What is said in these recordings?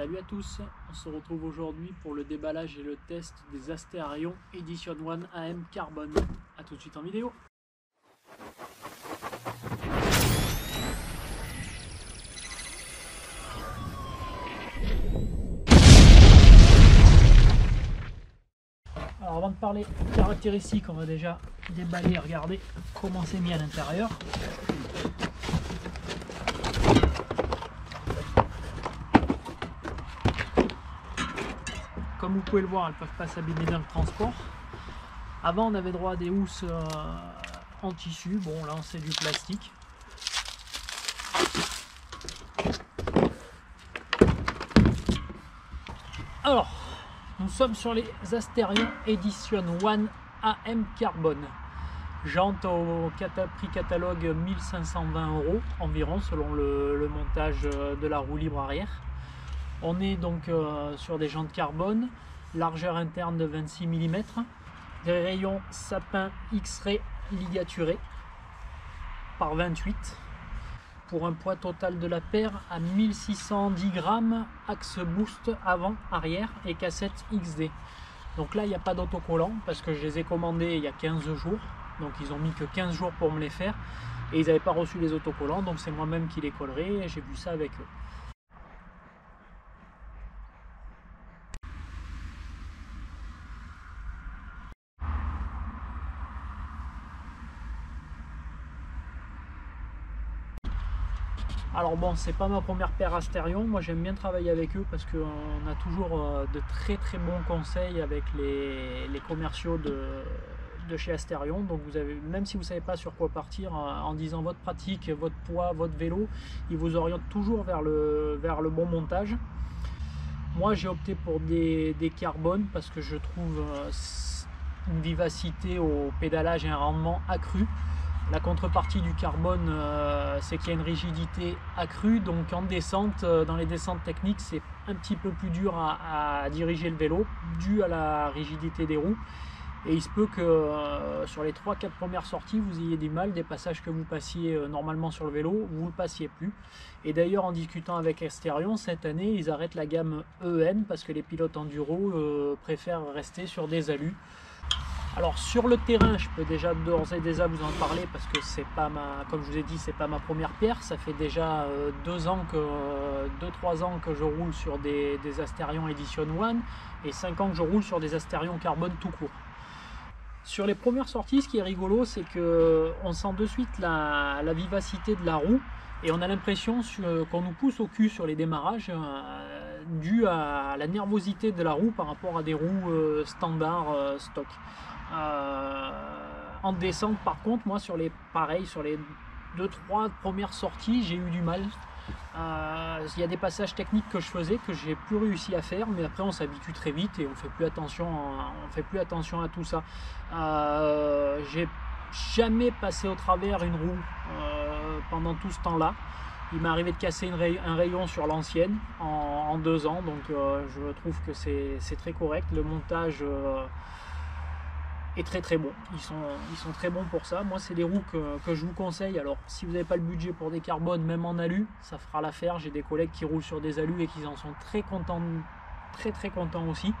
Salut à tous, on se retrouve aujourd'hui pour le déballage et le test des Astérion Edition 1 AM Carbone. A tout de suite en vidéo. Alors avant de parler caractéristiques, on va déjà déballer et regarder comment c'est mis à l'intérieur. Comme vous pouvez le voir, elles ne peuvent pas s'abîmer dans le transport. Avant, on avait droit à des housses euh, en tissu. Bon, là, c'est du plastique. Alors, nous sommes sur les Asterion Edition 1 AM Carbone. Jante au prix catalogue 1520 euros environ selon le montage de la roue libre arrière. On est donc euh, sur des jantes carbone, largeur interne de 26 mm, des rayons sapin X-ray ligaturés par 28 pour un poids total de la paire à 1610 grammes, axe boost avant, arrière et cassette XD. Donc là, il n'y a pas d'autocollant parce que je les ai commandés il y a 15 jours. Donc ils ont mis que 15 jours pour me les faire et ils n'avaient pas reçu les autocollants. Donc c'est moi-même qui les collerai et j'ai vu ça avec eux. Alors bon, c'est pas ma première paire Astérion, moi j'aime bien travailler avec eux parce qu'on a toujours euh, de très très bons conseils avec les, commerciaux de, chez Astérion. Donc vous avez, même si vous ne savez pas sur quoi partir, en, disant votre pratique, votre poids, votre vélo, ils vous orientent toujours vers le, vers le bon montage. Moi j'ai opté pour des, des carbones parce que je trouve euh, une vivacité au pédalage et un rendement accru. La contrepartie du carbone, euh, c'est qu'il y a une rigidité accrue, donc en descente, euh, dans les descentes techniques, c'est un petit peu plus dur à, diriger le vélo, dû à la rigidité des roues. Et il se peut que euh, sur les 3-4 premières sorties, vous ayez du mal, des passages que vous passiez normalement sur le vélo, vous ne le passiez plus. Et d'ailleurs, en discutant avec Asterion, cette année, ils arrêtent la gamme EN parce que les pilotes enduro préfèrent rester sur des alus. Alors sur le terrain, je peux déjà d'ores et déjà vous en parler parce que c'est pas ma, comme je vous ai dit, c'est pas ma première pierre. Ça fait déjà euh, deux ans que, deux trois ans que je roule sur des, des Asterion Edition 1 et cinq ans que je roule sur des Asterion Carbone tout court. Sur les premières sorties, ce qui est rigolo, c'est que on sent de suite la, vivacité de la roue et on a l'impression qu'on nous pousse au cul sur les démarrages euh, dû à la nervosité de la roue par rapport à des roues euh, standards stock. Euh, en descente, par contre, moi, sur les pareils, sur les 2-3 premières sorties, j'ai eu du mal. Euh, il y a des passages techniques que je faisais que j'ai plus réussi à faire, mais après on s'habitue très vite et on fait plus attention, on fait plus attention à tout ça. Euh, j'ai jamais passé au travers une roue pendant tout ce temps-là. Il m'est arrivé de casser un rayon sur l'ancienne en, deux ans, donc je trouve que c'est très correct. Le montage très très bon. Ils sont, ils sont très bons pour ça. Moi, c'est des roues que, je vous conseille. Alors, si vous n'avez pas le budget pour des carbones, même en alu, ça fera l'affaire. J'ai des collègues qui roulent sur des alus et qui en sont très contents, très très contents aussi.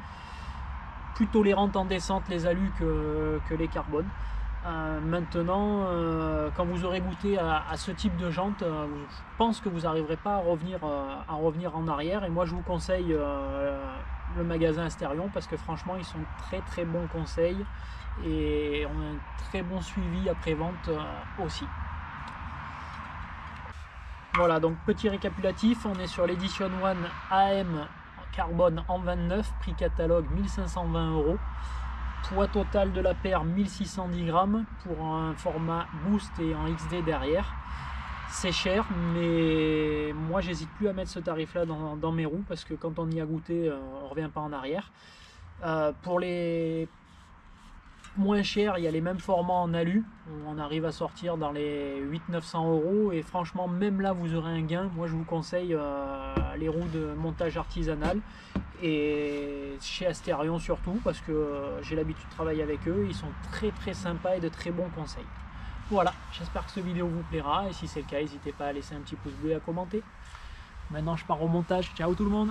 Plus tolérantes en descente les alus que, les carbones. Euh, maintenant, euh, quand vous aurez goûté à, ce type de jante, euh, je pense que vous n'arriverez pas à revenir, à revenir en arrière. Et moi, je vous conseille le magasin Asterion parce que franchement ils sont très très bons conseils et on a un très bon suivi après-vente euh, aussi. Voilà, donc petit récapitulatif, on est sur l'édition 1 AM carbone en 29, prix catalogue 1520 euros. Poids total de la paire 1610 grammes pour un format boost et en XD derrière c'est cher, mais moi j'hésite plus à mettre ce tarif-là dans, mes roues parce que quand on y a goûté, euh, on revient pas en arrière. Euh, pour les moins chers, il y a les mêmes formats en alu, on arrive à sortir dans les 800-900 euros et franchement, même là vous aurez un gain. Moi je vous conseille euh, les roues de montage artisanal et chez Asterion surtout parce que j'ai l'habitude de travailler avec eux, ils sont très très sympas et de très bons conseils. Voilà, j'espère que cette vidéo vous plaira et si c'est le cas, n'hésitez pas à laisser un petit pouce bleu et à commenter. Maintenant, je pars au montage. Ciao tout le monde